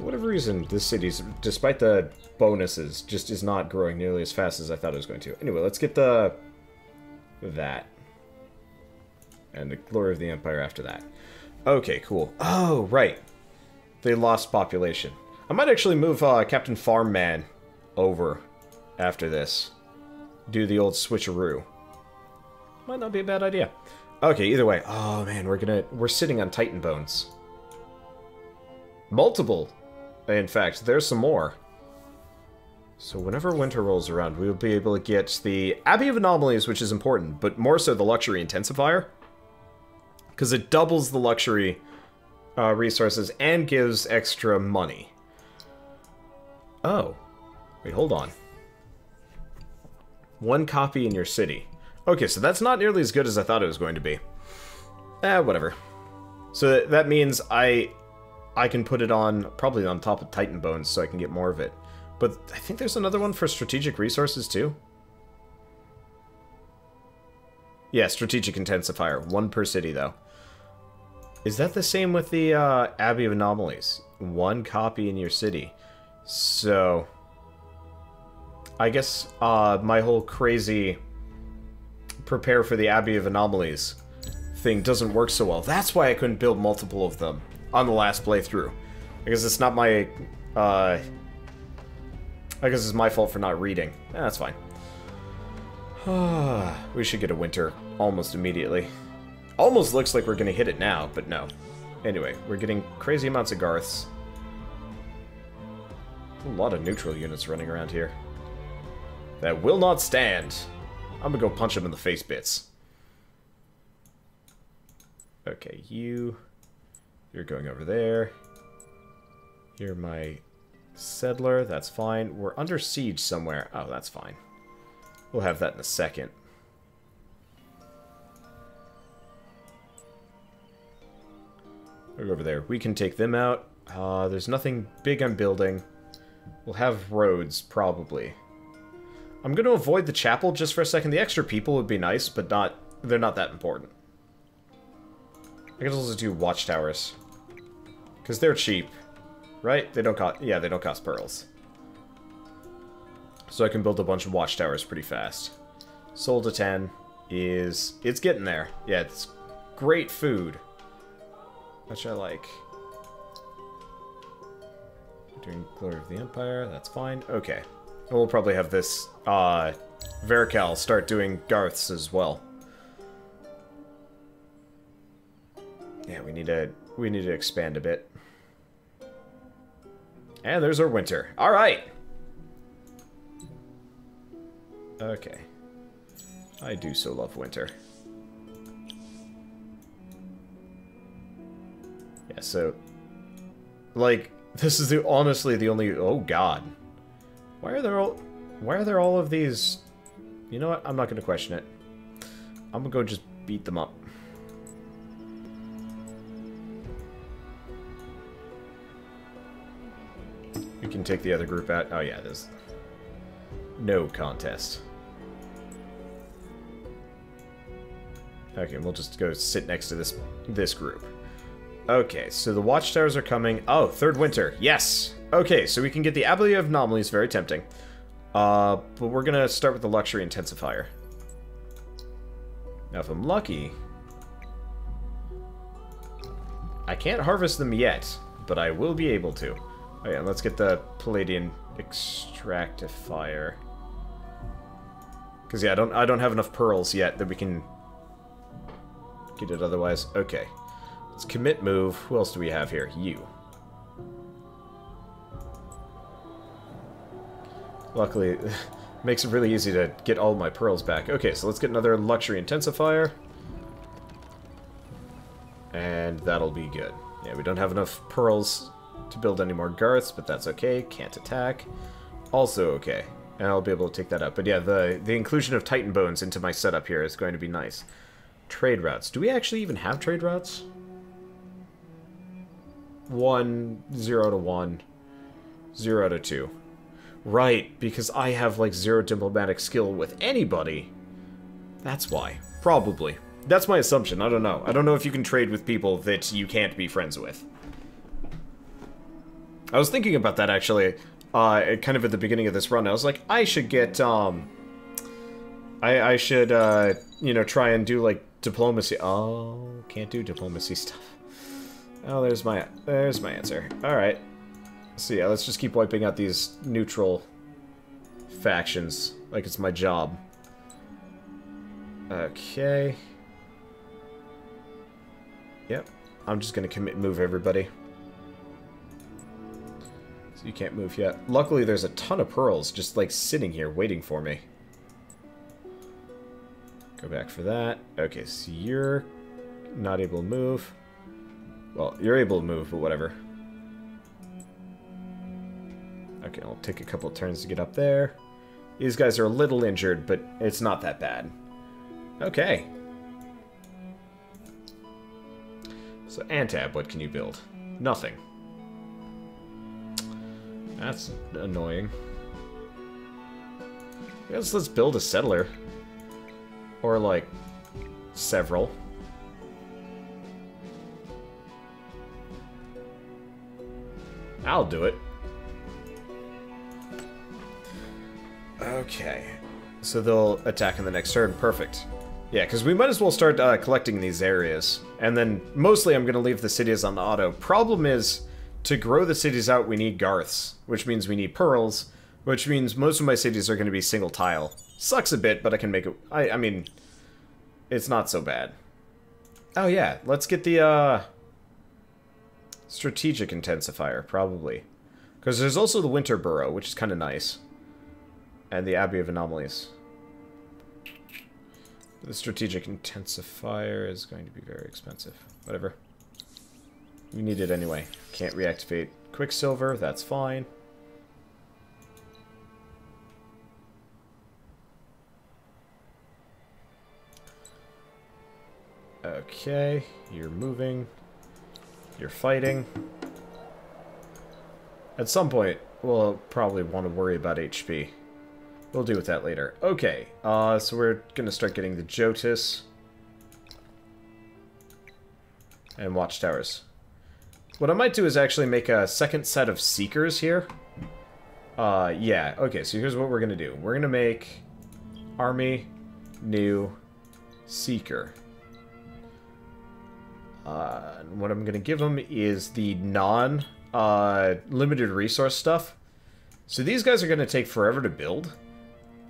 For whatever reason, this city's, despite the bonuses, just is not growing nearly as fast as I thought it was going to. Anyway, let's get the... that. And the Glory of the Empire after that. Okay, cool. Oh, right. They lost population. I might actually move uh, Captain Farmman over after this. Do the old switcheroo. Might not be a bad idea. Okay, either way. Oh man, we're gonna we're sitting on Titan bones. Multiple. In fact, there's some more. So whenever winter rolls around, we will be able to get the Abbey of Anomalies, which is important, but more so the Luxury Intensifier. Because it doubles the luxury uh, resources and gives extra money. Oh. Wait, hold on. One copy in your city. Okay, so that's not nearly as good as I thought it was going to be. Eh, whatever. So that means I I can put it on, probably on top of Titan Bones so I can get more of it. But I think there's another one for strategic resources too. Yeah, strategic intensifier. One per city, though. Is that the same with the uh, Abbey of Anomalies? One copy in your city. So... I guess uh, my whole crazy prepare for the Abbey of Anomalies thing doesn't work so well. That's why I couldn't build multiple of them on the last playthrough. I guess it's not my... Uh, I guess it's my fault for not reading. Eh, that's fine. we should get a winter almost immediately. Almost looks like we're going to hit it now, but no. Anyway, we're getting crazy amounts of Garths. A lot of neutral units running around here. That will not stand. I'm gonna go punch him in the face bits. Okay, you... You're going over there. You're my settler, that's fine. We're under siege somewhere. Oh, that's fine. We'll have that in a second. Over there. We can take them out. Uh, there's nothing big I'm building. We'll have roads, probably. I'm going to avoid the chapel just for a second. The extra people would be nice, but not they're not that important. I could also do watchtowers. Because they're cheap. Right? They don't cost... Yeah, they don't cost pearls. So I can build a bunch of watchtowers pretty fast. Soldatan is... It's getting there. Yeah, it's great food. Which I like. Doing Glory of the Empire, that's fine. Okay. We'll probably have this, uh, Vercal start doing Garths as well. Yeah, we need to, we need to expand a bit. And there's our winter. Alright! Okay. I do so love winter. Yeah, so... Like, this is the honestly the only... Oh, God. Why are there all... Why are there all of these... You know what? I'm not going to question it. I'm going to go just beat them up. Can take the other group out. Oh, yeah, there's... No contest. Okay, we'll just go sit next to this this group. Okay, so the watchtowers are coming. Oh, third winter. Yes! Okay, so we can get the Abbey of Anomalies, very tempting. Uh, but we're gonna start with the Luxury Intensifier. Now, if I'm lucky... I can't harvest them yet, but I will be able to. Oh yeah, let's get the Palladian Extractifier. Because yeah, I don't, I don't have enough pearls yet that we can get it otherwise. Okay. Let's commit move. Who else do we have here? You. Luckily, makes it really easy to get all my pearls back. Okay, so let's get another luxury intensifier. And that'll be good. Yeah, we don't have enough pearls to build any more Garths, but that's okay. Can't attack. Also okay. And I'll be able to take that up. But yeah, the, the inclusion of Titan Bones into my setup here is going to be nice. Trade routes. Do we actually even have trade routes? One, zero to one, zero to two. Right, because I have like zero diplomatic skill with anybody. That's why. Probably. That's my assumption. I don't know. I don't know if you can trade with people that you can't be friends with. I was thinking about that, actually, uh, kind of at the beginning of this run. I was like, I should get, um... I, I should, uh, you know, try and do, like, diplomacy. Oh, can't do diplomacy stuff. Oh, there's my, there's my answer. Alright. So yeah, let's just keep wiping out these neutral factions, like it's my job. Okay. Yep. I'm just gonna commit move everybody. So you can't move yet. Luckily, there's a ton of pearls just, like, sitting here waiting for me. Go back for that. Okay, so you're not able to move. Well, you're able to move, but whatever. Okay, I'll take a couple turns to get up there. These guys are a little injured, but it's not that bad. Okay. So, Antab, what can you build? Nothing. That's annoying. I guess let's build a settler. Or, like, several. I'll do it. Okay. So they'll attack in the next turn. Perfect. Yeah, because we might as well start uh, collecting these areas. And then, mostly I'm going to leave the cities on the auto. Problem is, to grow the cities out, we need Garths, which means we need Pearls, which means most of my cities are going to be single tile. Sucks a bit, but I can make it... I, I mean, it's not so bad. Oh yeah, let's get the, uh... Strategic Intensifier, probably. Because there's also the Winter Burrow, which is kind of nice. And the Abbey of Anomalies. The Strategic Intensifier is going to be very expensive. Whatever. We need it anyway. Can't reactivate Quicksilver, that's fine. Okay, you're moving. You're fighting. At some point, we'll probably want to worry about HP. We'll deal with that later. Okay, uh, so we're gonna start getting the Jotus. And Watchtowers. What I might do is actually make a second set of Seekers here. Uh, yeah, okay, so here's what we're gonna do. We're gonna make Army, New, Seeker. Uh, what I'm gonna give them is the non, uh, limited resource stuff. So these guys are gonna take forever to build.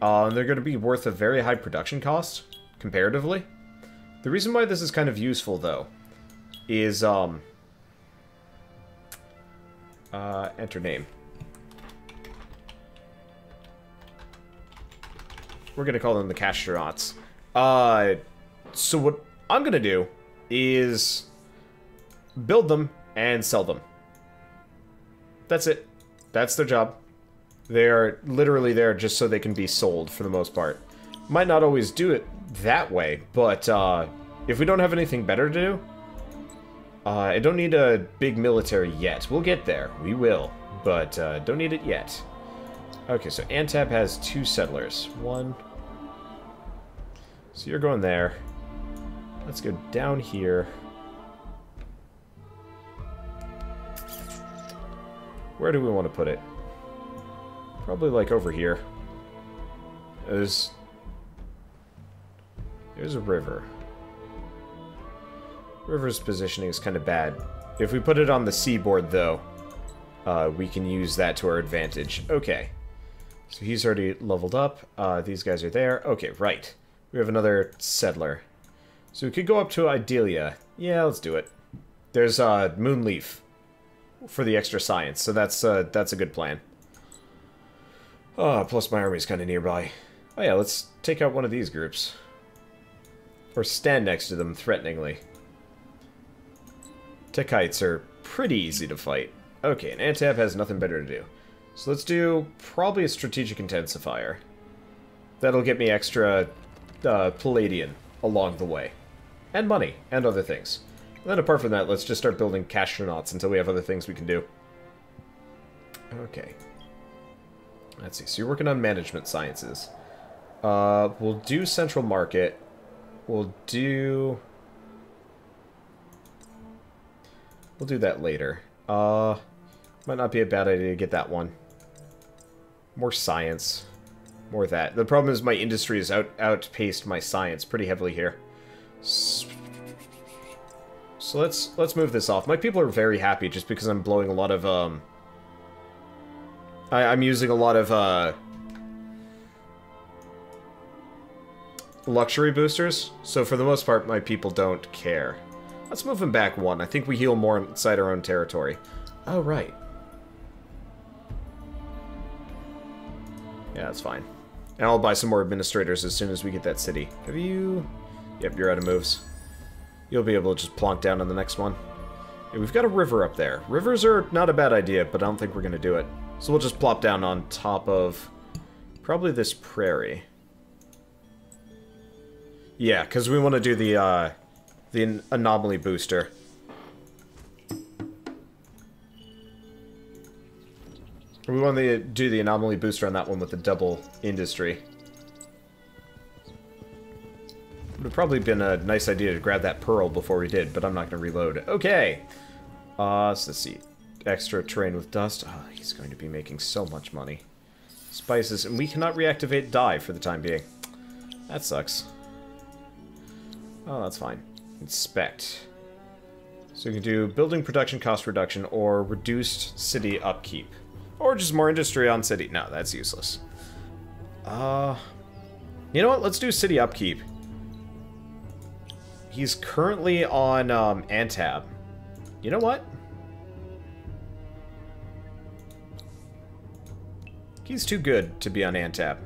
Uh, and they're to be worth a very high production cost, comparatively. The reason why this is kind of useful, though, is, um... Uh, enter name. We're to call them the Castronauts. Uh, so what I'm to do is build them and sell them. That's it. That's their job. They are literally there just so they can be sold, for the most part. Might not always do it that way, but uh, if we don't have anything better to do, uh, I don't need a big military yet. We'll get there. We will. But uh, don't need it yet. Okay, so Antab has two settlers. One. So you're going there. Let's go down here. Where do we want to put it? Probably like over here. There's... There's a river. River's positioning is kind of bad. If we put it on the seaboard, though, uh, we can use that to our advantage. Okay. So he's already leveled up. Uh, these guys are there. Okay, right. We have another settler. So we could go up to Adelia. Yeah, let's do it. There's uh, Moonleaf for the extra science, so that's uh, that's a good plan. Oh, plus my army's kind of nearby. Oh yeah, let's take out one of these groups. Or stand next to them threateningly. Techites are pretty easy to fight. Okay, and Antab has nothing better to do. So let's do probably a strategic intensifier. That'll get me extra uh, Palladian along the way. And money, and other things. And then apart from that, let's just start building Castronauts until we have other things we can do. Okay. Let's see. So you're working on management sciences. Uh, we'll do central market. We'll do... We'll do that later. Uh, Might not be a bad idea to get that one. More science. More that. The problem is my industry has out outpaced my science pretty heavily here. So let's let's move this off. My people are very happy just because I'm blowing a lot of um I, I'm using a lot of uh luxury boosters, so for the most part my people don't care. Let's move him back one. I think we heal more inside our own territory. Oh, right. Yeah, that's fine. And I'll buy some more administrators as soon as we get that city. Have you... Yep, you're out of moves. You'll be able to just plonk down on the next one. Yeah, we've got a river up there. Rivers are not a bad idea, but I don't think we're going to do it. So we'll just plop down on top of probably this prairie. Yeah, because we want to do the, uh, the anomaly booster. We want to do the anomaly booster on that one with the double industry. Would have probably been a nice idea to grab that pearl before we did, but I'm not going to reload. Okay. Uh, so let's see. Extra terrain with dust. Oh, he's going to be making so much money. Spices, and we cannot reactivate dye for the time being. That sucks. Oh, that's fine. Inspect. So we can do building production cost reduction or reduced city upkeep. Or just more industry on city. No, that's useless. Uh, you know what? Let's do city upkeep. He's currently on um, Antab. You know what? He's too good to be on Antab.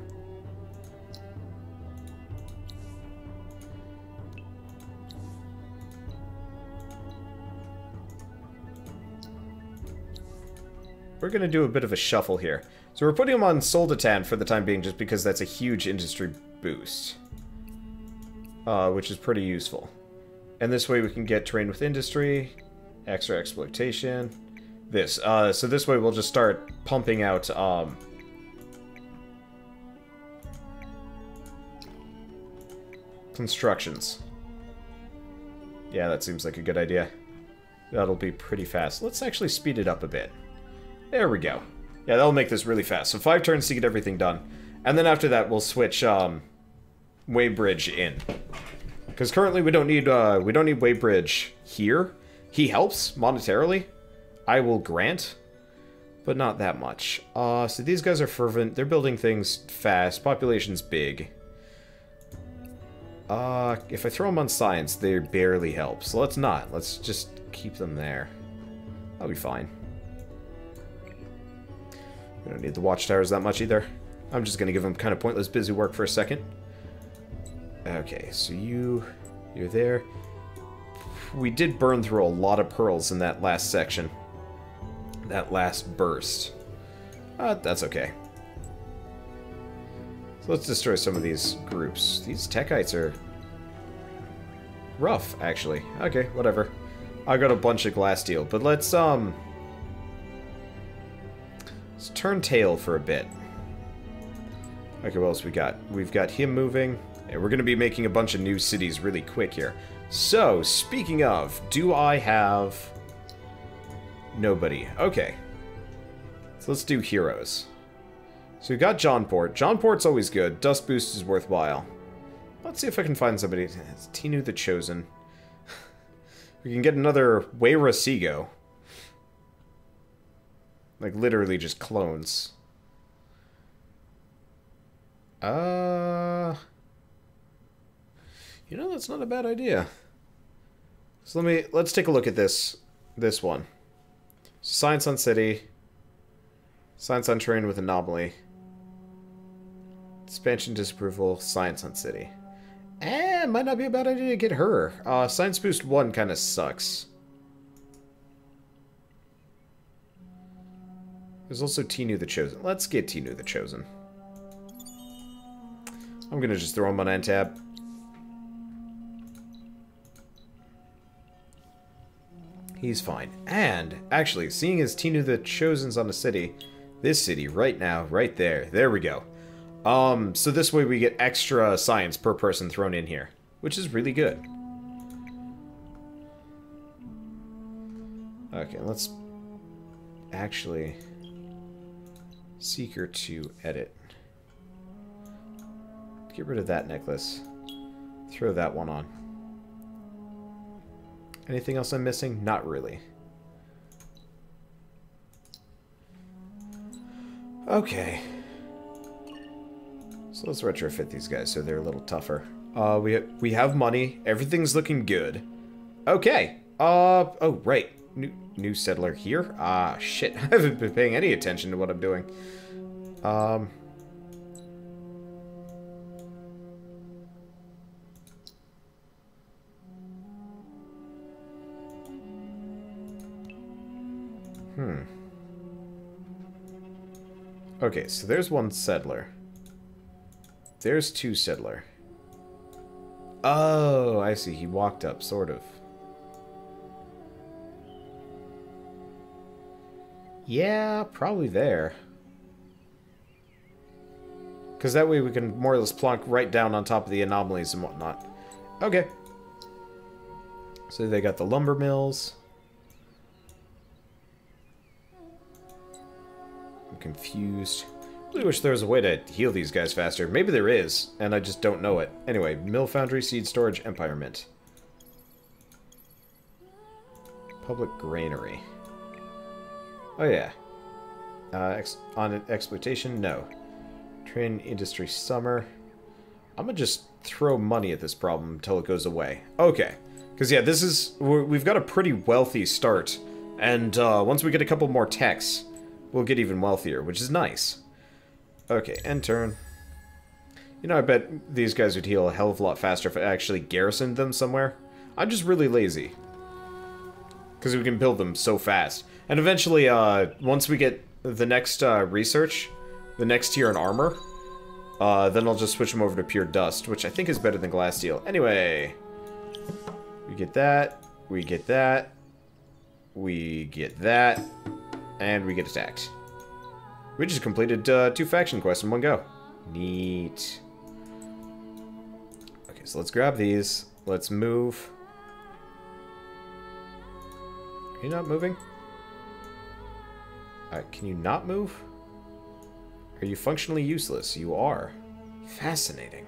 We're going to do a bit of a shuffle here. So we're putting him on Soldatan for the time being just because that's a huge industry boost. Uh, which is pretty useful. And this way we can get terrain with industry, extra exploitation, this. Uh, so this way we'll just start pumping out um, constructions. Yeah, that seems like a good idea. That'll be pretty fast. Let's actually speed it up a bit. There we go. Yeah, that'll make this really fast. So five turns to get everything done. And then after that, we'll switch um, Weighbridge in. Because currently we don't need uh, we don't need Weighbridge here. He helps monetarily. I will grant, but not that much. Uh, so these guys are fervent. They're building things fast. Population's big. Uh, if I throw them on science, they barely help. So let's not. Let's just keep them there. That'll be fine. We don't need the watchtowers that much either. I'm just going to give them kind of pointless busy work for a second. Okay, so you... You're there. We did burn through a lot of pearls in that last section. That last burst. Uh, that's okay. So let's destroy some of these groups. These techites are rough, actually. Okay, whatever. I got a bunch of glass steel, but let's, um... Let's turn tail for a bit. Okay, what else we got? We've got him moving. And we're going to be making a bunch of new cities really quick here. So, speaking of, do I have... Nobody. Okay. So let's do heroes. So we've got Johnport. Johnport's always good. Dust Boost is worthwhile. Let's see if I can find somebody. It's Tinu the Chosen. we can get another Weira Seago. Like, literally just clones. Uh... You know, that's not a bad idea. So let me, let's take a look at this, this one. Science on City. Science on Terrain with Anomaly. Expansion Disapproval, Science on City. Eh, might not be a bad idea to get her. Uh, Science Boost 1 kind of sucks. There's also Tinu the Chosen. Let's get Tinu the Chosen. I'm gonna just throw him on Antab. He's fine. And, actually, seeing as Tinu the Chosen's on the city, this city right now, right there, there we go. Um, so this way we get extra science per person thrown in here, which is really good. Okay, let's actually... Seeker to edit. Get rid of that necklace. Throw that one on. Anything else I'm missing? Not really. Okay. So let's retrofit these guys so they're a little tougher. Uh, we, we have money. Everything's looking good. Okay. Uh, oh, right. New, new settler here? Ah, shit. I haven't been paying any attention to what I'm doing. Um... Hmm. Okay, so there's one settler. There's two settler. Oh, I see. He walked up, sort of. Yeah, probably there. Because that way we can more or less plonk right down on top of the anomalies and whatnot. Okay. So they got the lumber mills. I'm confused. I really wish there was a way to heal these guys faster. Maybe there is, and I just don't know it. Anyway, Mill Foundry, Seed Storage, Empire Mint. Public Granary. Oh yeah. Uh, on exploitation? No. Train Industry Summer. I'm gonna just throw money at this problem until it goes away. Okay. Because, yeah, this is... We've got a pretty wealthy start. And uh, once we get a couple more techs, we'll get even wealthier, which is nice. Okay, end turn. You know, I bet these guys would heal a hell of a lot faster if I actually garrisoned them somewhere. I'm just really lazy. Because we can build them so fast. And eventually, uh, once we get the next uh, research, the next tier in armor, uh, then I'll just switch them over to pure dust, which I think is better than glass steel. Anyway, we get that, we get that, we get that, and we get attacked. We just completed uh, two faction quests in one go. Neat. Okay, so let's grab these. Let's move. Are you not moving? Can you not move? Are you functionally useless? You are. Fascinating.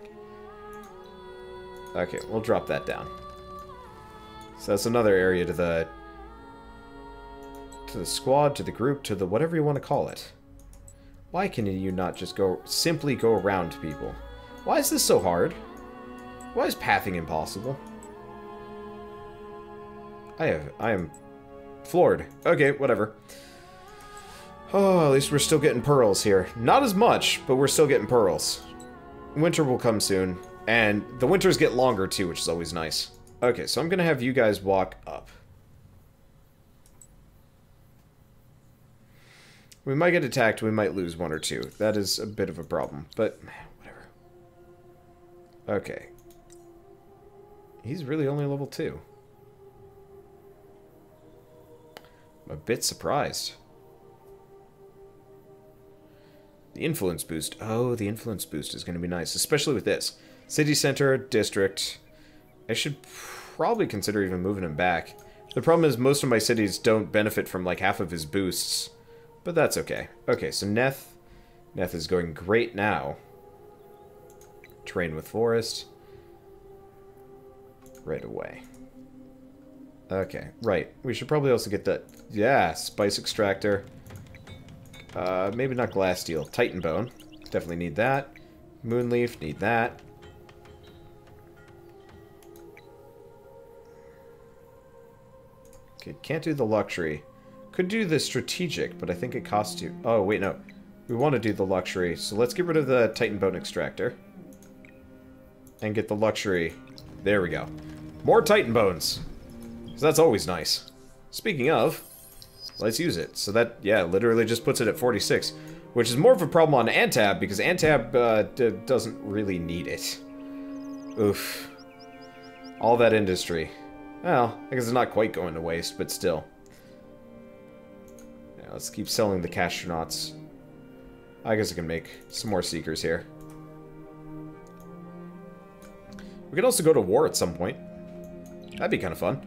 Okay, we'll drop that down. So that's another area to the... To the squad, to the group, to the whatever you want to call it. Why can you not just go... Simply go around people? Why is this so hard? Why is pathing impossible? I have... I am floored. Okay, whatever. Oh, at least we're still getting pearls here. Not as much, but we're still getting pearls. Winter will come soon. And the winters get longer too, which is always nice. Okay, so I'm gonna have you guys walk up. We might get attacked, we might lose one or two. That is a bit of a problem, but whatever. Okay. He's really only level 2. I'm a bit surprised. The influence boost. Oh, the influence boost is going to be nice, especially with this. City center, district. I should probably consider even moving him back. The problem is most of my cities don't benefit from like half of his boosts. But that's okay. Okay, so Neth. Neth is going great now. Train with Forest. Right away. Okay, right. We should probably also get that... Yeah, Spice Extractor. Uh, maybe not glass steel. Titan bone. Definitely need that. Moonleaf, need that. Okay, can't do the luxury. Could do the strategic, but I think it costs you... Oh, wait, no. We want to do the luxury, so let's get rid of the Titan Bone Extractor. And get the luxury. There we go. More Titan Bones! Because that's always nice. Speaking of, let's use it. So that, yeah, literally just puts it at 46. Which is more of a problem on Antab, because Antab uh, doesn't really need it. Oof. All that industry. Well, I guess it's not quite going to waste, but still. Yeah, let's keep selling the Castronauts. I guess I can make some more Seekers here. We could also go to war at some point. That'd be kind of fun.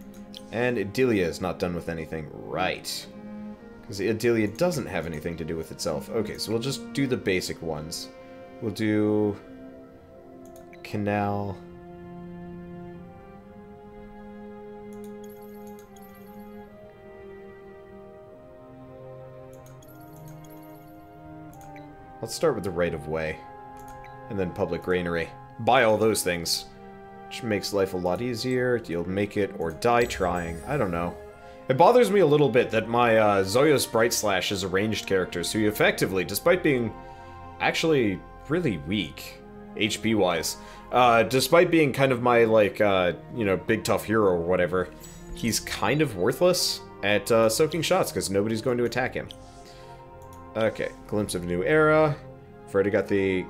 Adelia is not done with anything. Right. Because Adelia doesn't have anything to do with itself. Okay, so we'll just do the basic ones. We'll do... Canal... Let's start with the right of way. And then public granary. Buy all those things. Which makes life a lot easier. You'll make it or die trying. I don't know. It bothers me a little bit that my uh, Bright Slash is a ranged character, so you effectively, despite being actually really weak, HP-wise, uh, despite being kind of my, like, uh, you know, big tough hero or whatever, he's kind of worthless at uh, soaking shots because nobody's going to attack him. Okay, glimpse of new era. I've already got the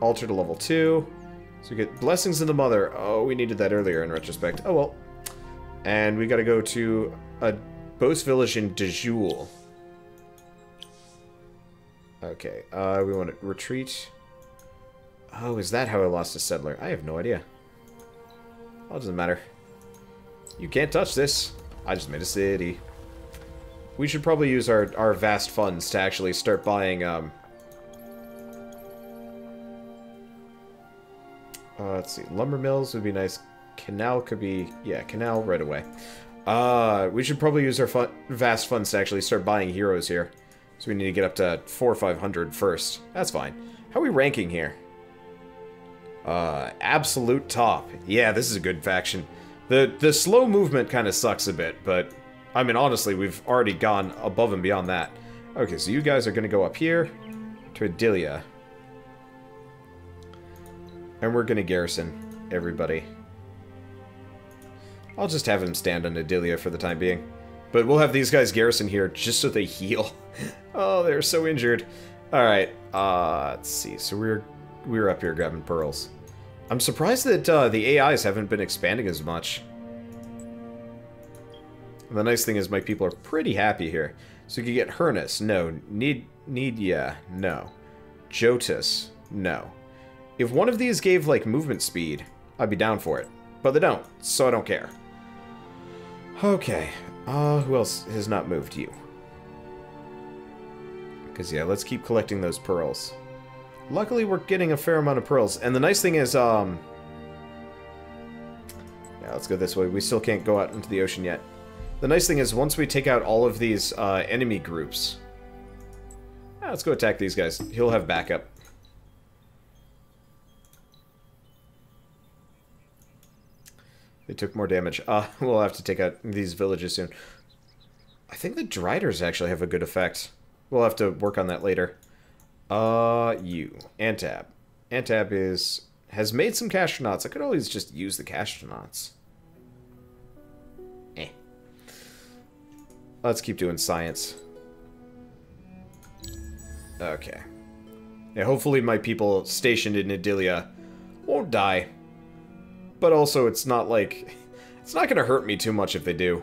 altar to level 2. So we get Blessings of the Mother. Oh, we needed that earlier in retrospect. Oh well. And we gotta go to a Bose Village in Dejul. Okay, uh, we want to retreat. Oh, is that how I lost a settler? I have no idea. It doesn't matter. You can't touch this. I just made a city. We should probably use our, our vast funds to actually start buying, um... Uh, let's see, lumber mills would be nice. Canal could be, yeah, canal right away. Uh, we should probably use our vast funds to actually start buying heroes here. So we need to get up to 4 or 500 first. That's fine. How are we ranking here? Uh, absolute top. Yeah, this is a good faction. The the slow movement kind of sucks a bit, but I mean, honestly, we've already gone above and beyond that. Okay, so you guys are going to go up here to Adelia. And we're going to garrison everybody. I'll just have him stand on Adelia for the time being. But we'll have these guys garrison here just so they heal. oh, they're so injured. Alright, uh, let's see. So we're, we're up here grabbing pearls. I'm surprised that uh, the AIs haven't been expanding as much. The nice thing is my people are pretty happy here. So you can get Hurnas, no. Need, yeah, no. Jotus, no. If one of these gave, like, movement speed, I'd be down for it. But they don't, so I don't care. Okay, uh, who else has not moved you? Because, yeah, let's keep collecting those pearls. Luckily, we're getting a fair amount of pearls. And the nice thing is, um... Yeah, let's go this way. We still can't go out into the ocean yet. The nice thing is, once we take out all of these uh, enemy groups... Ah, let's go attack these guys. He'll have backup. They took more damage. Uh, we'll have to take out these villages soon. I think the Driders actually have a good effect. We'll have to work on that later. Uh, you. Antab. Antab is... has made some Castronauts. I could always just use the Castronauts. Eh. Let's keep doing science. Okay. Yeah, hopefully my people stationed in Adelia won't die. But also, it's not like... It's not to hurt me too much if they do.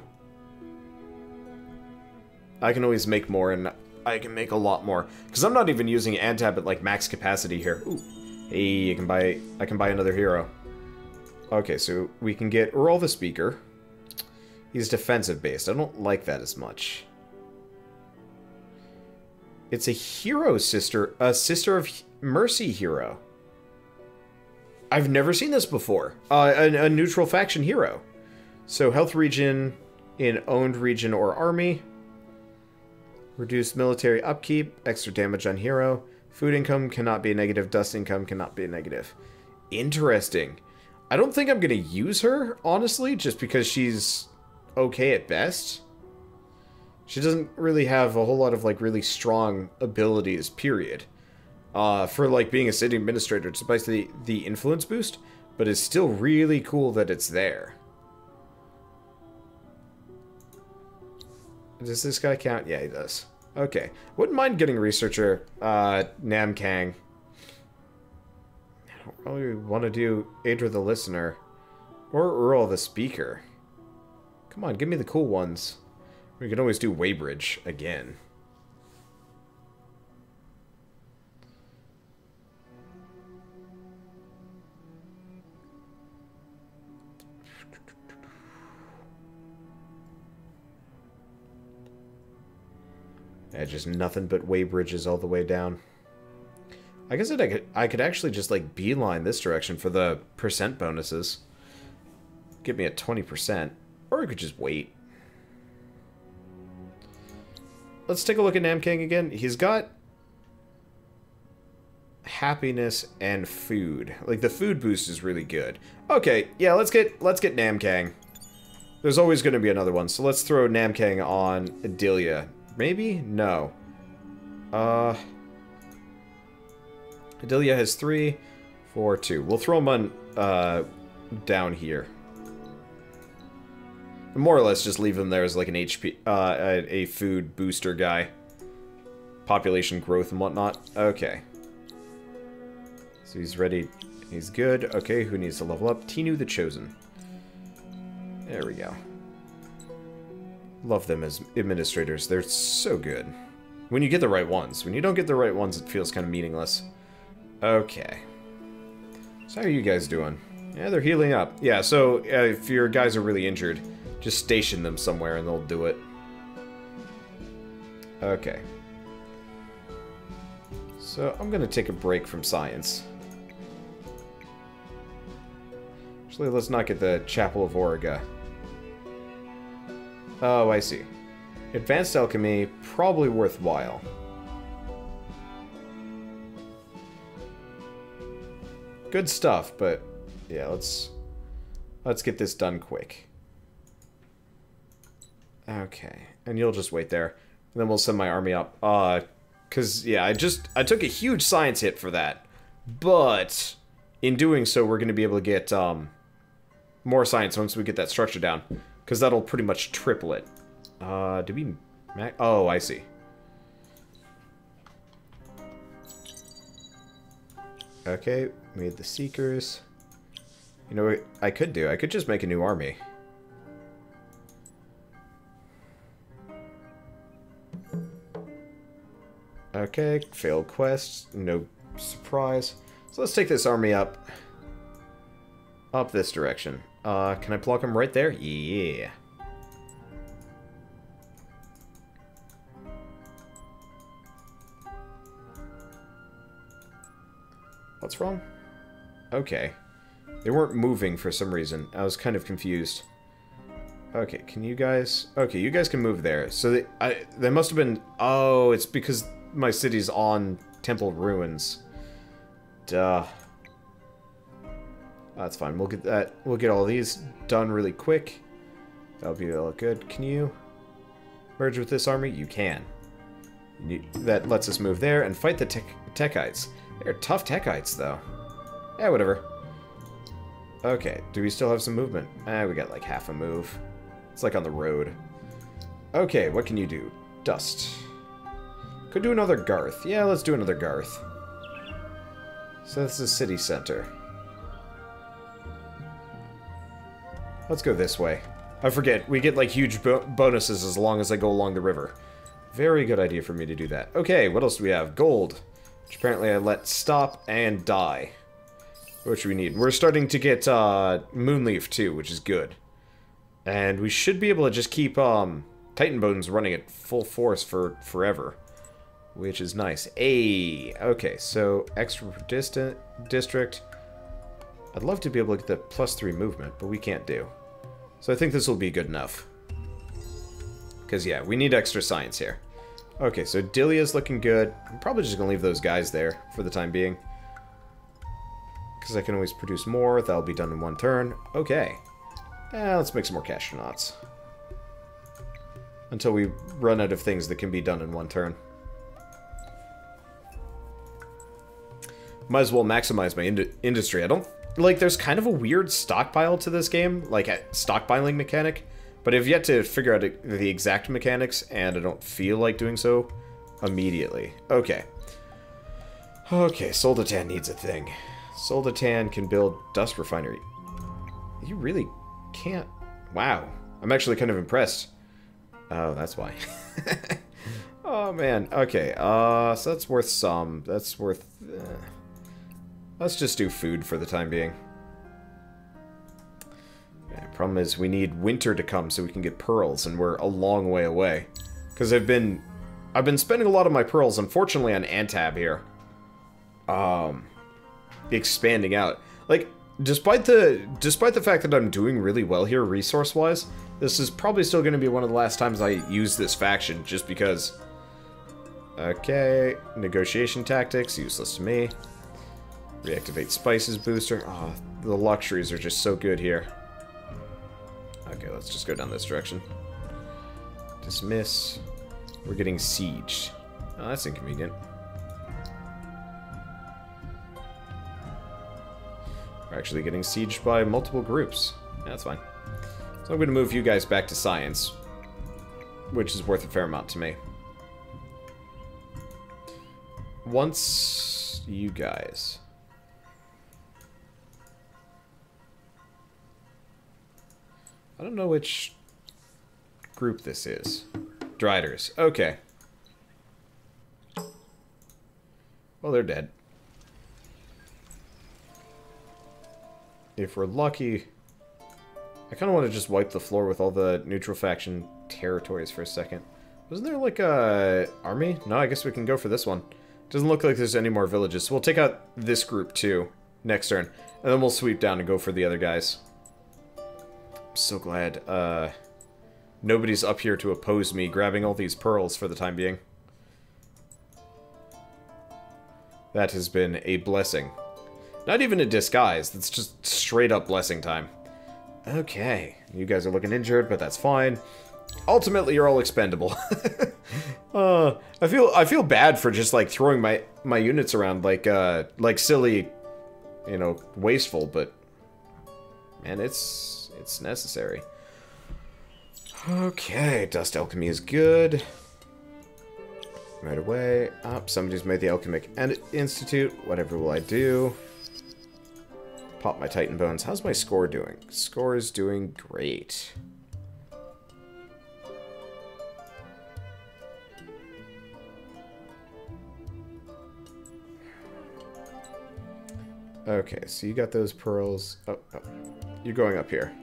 I can always make more, and I can make a lot more. Because I'm not even using Antab at, like, max capacity here. Ooh. Hey, I can buy... I can buy another hero. Okay, so we can get Earl the Speaker. He's defensive-based. I don't like that as much. It's a hero sister... A Sister of Mercy hero. I've never seen this before. Uh, a, a neutral faction hero. So health region in owned region or army. Reduced military upkeep, extra damage on hero. Food income cannot be a negative, dust income cannot be a negative. Interesting. I don't think I'm going to use her, honestly, just because she's okay at best. She doesn't really have a whole lot of, like, really strong abilities, period uh, for like being a city administrator, despite the the influence boost, but it's still really cool that it's there. Does this guy count? Yeah, he does. Okay. Wouldn't mind getting researcher, uh, Nam Kang. I don't really want to do Adra the Listener. Or Earl the Speaker. Come on, give me the cool ones. We can always do Weybridge again. Yeah, just nothing but way bridges all the way down. I guess I could, I could actually just, like, beeline this direction for the percent bonuses. Give me a 20%. Or I could just wait. Let's take a look at Namkang again. He's got happiness and food. Like the food boost is really good. Okay, yeah, let's get let's get Namkang. There's always going to be another one, so let's throw Namkang on Adelia. Maybe? No. Uh, Adelia has three, four, two. We'll throw him on uh, down here. More or less just leave him there as like an HP, uh, a food booster guy. Population growth and whatnot. Okay. So he's ready. He's good. Okay, who needs to level up? Tinu the Chosen. There we go. Love them as administrators. They're so good. When you get the right ones. When you don't get the right ones, it feels kind of meaningless. Okay. So how are you guys doing? Yeah, they're healing up. Yeah, so uh, if your guys are really injured, just station them somewhere and they'll do it. Okay. So I'm gonna take a break from science. Actually, let's not get the Chapel of Auriga. Oh, I see. Advanced alchemy, probably worthwhile. Good stuff, but yeah, let's let's get this done quick. Okay, and you'll just wait there. And then we'll send my army up. Uh, cause yeah, I just I took a huge science hit for that, but in doing so, we're to be able to get um more science once we get that structure down, because that'll pretty much triple it. Uh, do we? Oh, I see. Okay, made the Seekers. You know what I could do? I could just make a new army. Okay, failed quest. No surprise. So let's take this army up. Up this direction. Uh, can I plug him right there? Yeah. What's wrong? Okay. They weren't moving for some reason. I was kind of confused. Okay, can you guys... Okay, you guys can move there. So they, I, they must have been... Oh, it's because my city's on temple ruins. Duh. That's fine. We'll get that. We'll get all these done really quick. That'll be all good. Can you merge with this army? You can. You, that lets us move there and fight the tech, Techites. They're tough Techites, though. Yeah, whatever. Okay, do we still have some movement? Ah, we got like half a move. It's like on the road. Okay, what can you do? Dust. Could do another Garth. Yeah, let's do another Garth. So this is city center. Let's go this way. I forget, we get like huge bo bonuses as long as I go along the river. Very good idea for me to do that. Okay, what else do we have? Gold. Which apparently I let stop and die. Which we need. We're starting to get uh, Moonleaf too, which is good. And we should be able to just keep um, Titan Bones running at full force for forever. Which is nice. A okay, so extra distant district. I'd love to be able to get the plus three movement, but we can't do. So I think this will be good enough. Because, yeah, we need extra science here. Okay, so Dilia's looking good. I'm probably just going to leave those guys there for the time being. Because I can always produce more. That'll be done in one turn. Okay. Eh, let's make some more Castronauts. Until we run out of things that can be done in one turn. Might as well maximize my ind industry. I don't... Like, there's kind of a weird stockpile to this game. Like, a stockpiling mechanic. But I've yet to figure out the exact mechanics, and I don't feel like doing so immediately. Okay. Okay, Soldatan needs a thing. Soldatan can build dust refinery. You really can't... Wow. I'm actually kind of impressed. Oh, that's why. oh, man. Okay, uh, so that's worth some. That's worth... Uh, let's just do food for the time being. Yeah, problem is we need winter to come so we can get pearls, and we're a long way away. Because I've been I've been spending a lot of my pearls, unfortunately, on Antab here. Um, expanding out. Like, despite the despite the fact that I'm doing really well here resource-wise, this is probably still going to be one of the last times I use this faction, just because... Okay, negotiation tactics, useless to me. Reactivate spices booster. Oh, the luxuries are just so good here. Okay, let's just go down this direction. Dismiss. We're getting sieged. Oh, that's inconvenient. We're actually getting sieged by multiple groups. That's fine. So I'm going to move you guys back to science, which is worth a fair amount to me. Once you guys... I don't know which group this is. Driders. Okay. Well, they're dead. If we're lucky... I kind of want to just wipe the floor with all the neutral faction territories for a second. Wasn't there like a army? No, I guess we can go for this one. Doesn't look like there's any more villages. So we'll take out this group too next turn. And then we'll sweep down and go for the other guys. So glad uh, nobody's up here to oppose me grabbing all these pearls for the time being. That has been a blessing. Not even a disguise, that's just straight up blessing time. Okay, you guys are looking injured, but that's fine. Ultimately, you're all expendable. uh, I feel I feel bad for just like throwing my my units around like uh like silly, you know, wasteful, but man, it's it's necessary. Okay, dust alchemy is good. Right away. Up, oh, somebody's made the alchemic institute. Whatever will I do? pop my Titan Bones. How's my score doing? Score is doing great. Okay, so you got those pearls. Oh, oh, you're going up here.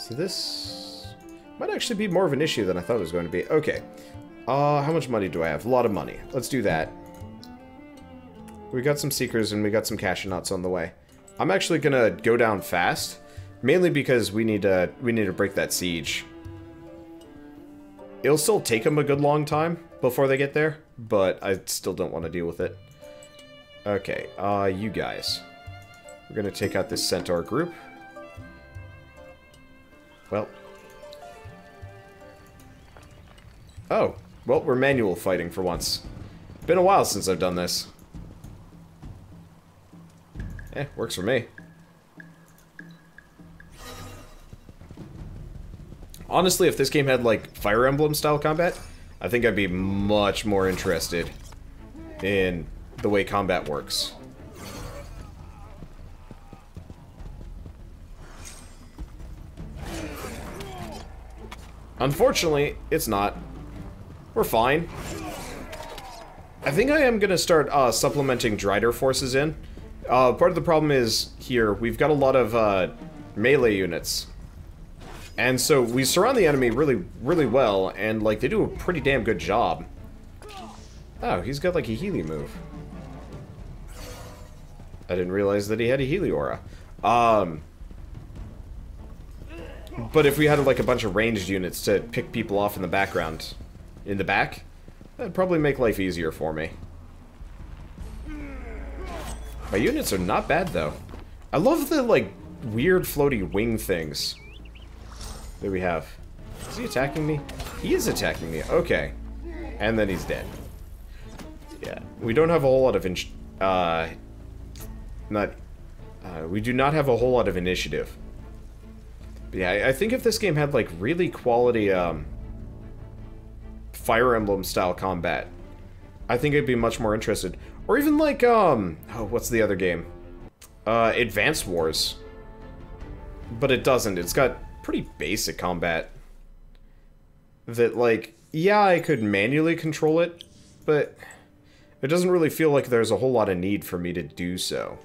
So this might actually be more of an issue than I thought it was going to be. Okay. Uh, how much money do I have? A lot of money. Let's do that. We got some Seekers and we got some Castronauts on the way. I'm actually gonna go down fast, mainly because we need to we need to break that siege. It'll still take them a good long time before they get there, but I still don't want to deal with it. Okay, uh, you guys. We're gonna take out this Centaur group. Well. Oh, well, we're manual fighting for once. Been a while since I've done this. Eh, works for me. Honestly, if this game had, like, Fire Emblem style combat, I think I'd be much more interested in the way combat works. Unfortunately, it's not. We're fine. I think I am going to start uh, supplementing Drider forces in. Uh, part of the problem is here, we've got a lot of uh, melee units. And so we surround the enemy really, really well, and like they do a pretty damn good job. Oh, he's got like a Healy move. I didn't realize that he had a Healy aura. Um, but if we had like a bunch of ranged units to pick people off in the background, in the back, that'd probably make life easier for me. My units are not bad, though. I love the, like, weird floaty wing things that we have. Is he attacking me? He is attacking me. Okay. And then he's dead. Yeah. We don't have a whole lot of... uh, not... Uh, we do not have a whole lot of initiative. Yeah, I, think if this game had, like, really quality, um... Fire Emblem style combat, I think I'd be much more interested. Or even like, um, oh, what's the other game? Uh, Advanced Wars. But it doesn't. It's got pretty basic combat. That, like, yeah, I could manually control it, but it doesn't really feel like there's a whole lot of need for me to do so.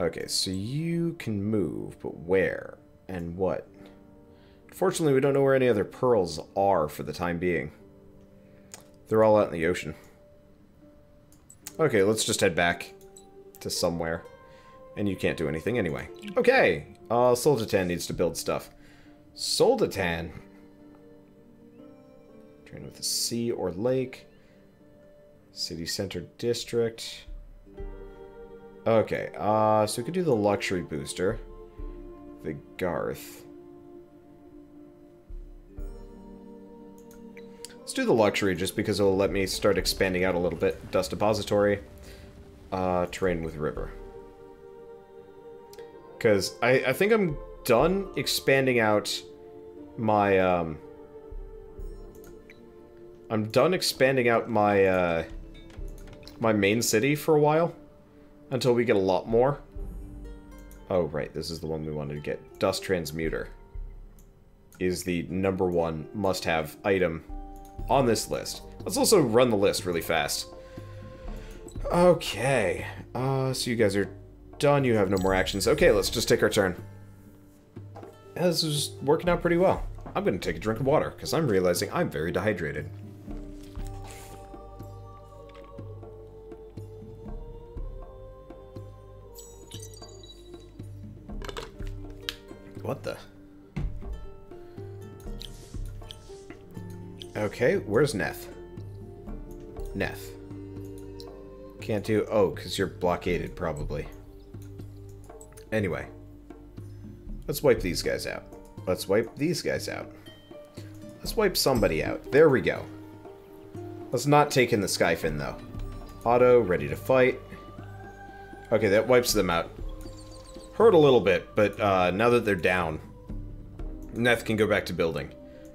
Okay, so you can move, but where and what? Unfortunately, we don't know where any other pearls are for the time being. They're all out in the ocean. Okay, let's just head back to somewhere. And you can't do anything anyway. Okay, uh, Soldatan needs to build stuff. Soldatan. Train with a sea or lake. City center district. Okay, uh, so we could do the luxury booster. The Garth. Let's do the luxury just because it'll let me start expanding out a little bit. Dust depository. Uh, terrain with river. Because I, I think I'm done expanding out my, um... I'm done expanding out my, uh... My main city for a while. Until we get a lot more. Oh, right. This is the one we wanted to get. Dust Transmuter. Is the number one must-have item on this list. Let's also run the list really fast. Okay. Uh, so you guys are done. You have no more actions. Okay, let's just take our turn. This is working out pretty well. I'm going to take a drink of water, because I'm realizing I'm very dehydrated. What the? Okay, where's Neth? Neth. Can't do... Oh, because you're blockaded, probably. Anyway. Let's wipe these guys out. Let's wipe these guys out. Let's wipe somebody out. There we go. Let's not take in the Skyfin, though. Auto, ready to fight. Okay, that wipes them out. Hurt a little bit, but uh, now that they're down, Neth can go back to building.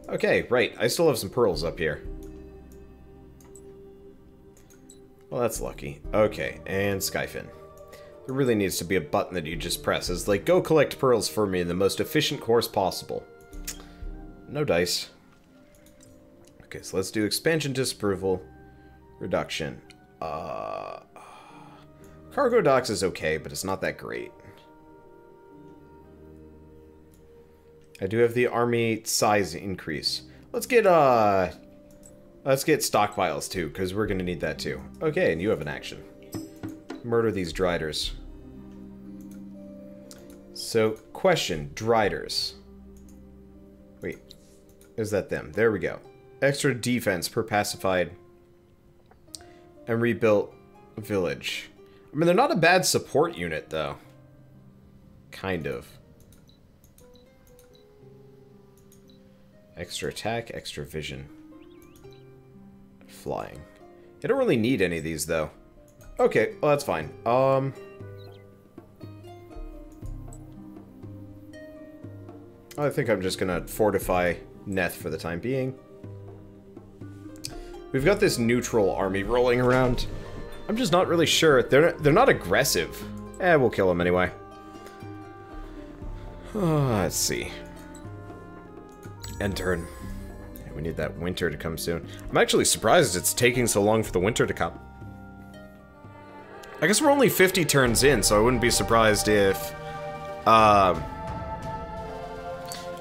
Okay, right. I still have some pearls up here. Well, that's lucky. Okay, and Skyfin. There really needs to be a button that you just press. It's like, go collect pearls for me in the most efficient course possible. No dice. Okay, so let's do expansion disapproval. Reduction. Uh, cargo docks is okay, but it's not that great. I do have the army size increase. Let's get, uh... Let's get stockpiles, too, because we're going to need that, too. Okay, and you have an action. Murder these Driders. So, question. Driders. Wait. Is that them? There we go. Extra defense per pacified and rebuilt village. I mean, they're not a bad support unit, though. Kind of. Extra attack, extra vision. Flying. I don't really need any of these, though. Okay, well, that's fine. Um... I think I'm just gonna fortify Neth for the time being. We've got this neutral army rolling around. I'm just not really sure. They're, they're not aggressive. Eh, we'll kill them anyway. Oh, let's see. End turn. We need that winter to come soon. I'm actually surprised it's taking so long for the winter to come. I guess we're only 50 turns in, so I wouldn't be surprised if... Um...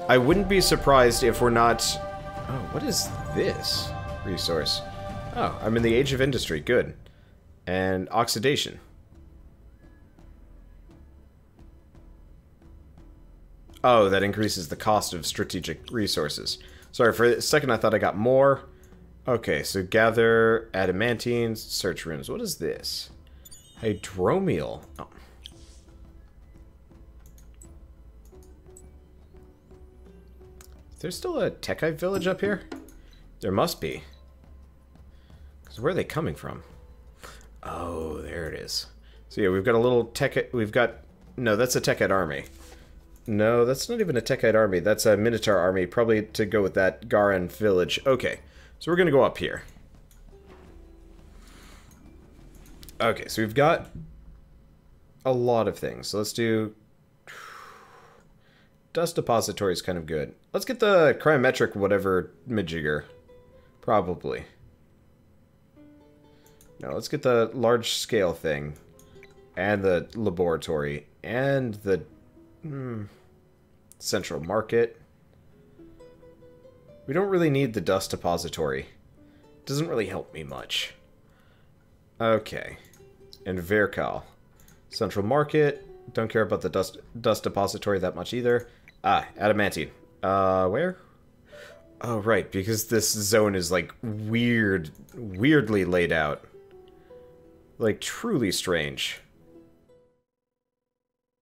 I wouldn't be surprised if we're not... Oh, what is this resource? Oh, I'm in the Age of Industry. Good. And oxidation. Oh, that increases the cost of strategic resources. Sorry, for a second I thought I got more. Okay, so gather adamantines, search rooms. What is this? Hydromiel. Oh. Is there still a Techite village up here? There must be. Because where are they coming from? Oh, there it is. So yeah, we've got a little Techite... We've got... No, that's a Techite army. No, that's not even a Techite army. That's a Minotaur army, probably to go with that Garan village. Okay, so we're going to go up here. Okay, so we've got a lot of things. So let's do... Dust Depository is kind of good. Let's get the Cryometric whatever Majigger. Probably. No, let's get the large-scale thing. And the laboratory. And the Hmm. Central Market. We don't really need the dust depository. doesn't really help me much. Okay. And Verkal. Central Market. Don't care about the dust dust depository that much either. Ah, adamantine. Uh, where? Oh, right, because this zone is, like, weird, weirdly laid out. Like, truly strange.